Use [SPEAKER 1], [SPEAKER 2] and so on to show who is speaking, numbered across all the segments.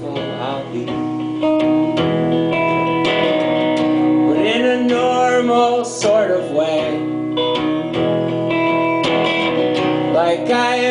[SPEAKER 1] for Ali. But in a normal sort of way, like I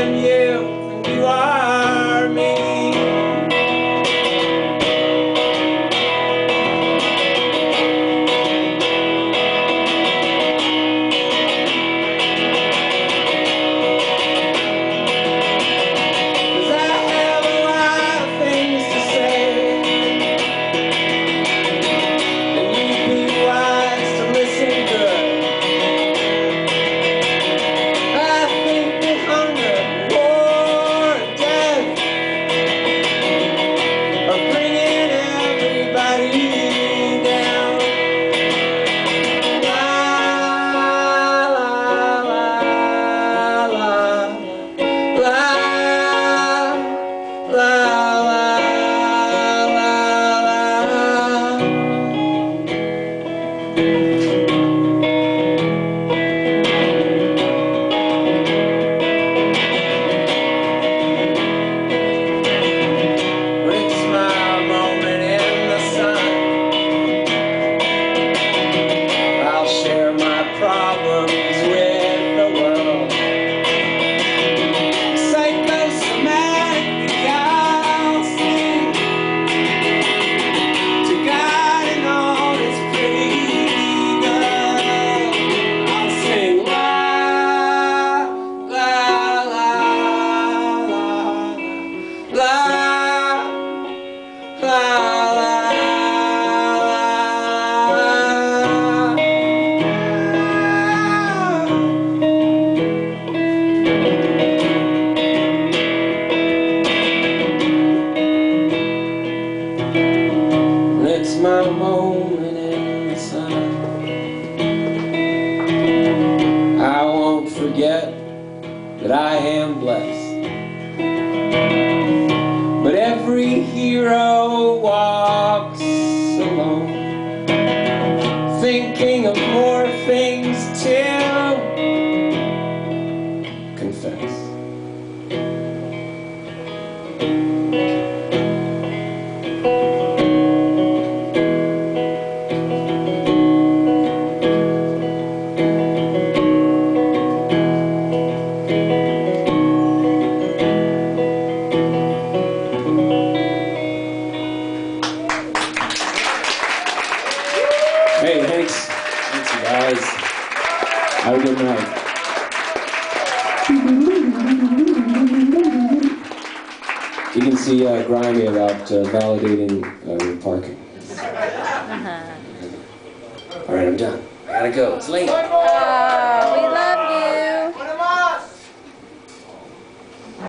[SPEAKER 1] my moment in sun. I won't forget that I am blessed. But every hero box. Hey, thanks. Thanks, you guys. Have a good night. You can see uh, Grimey about uh, validating uh, parking. Uh-huh. All right, I'm done. I gotta go. It's late. Uh,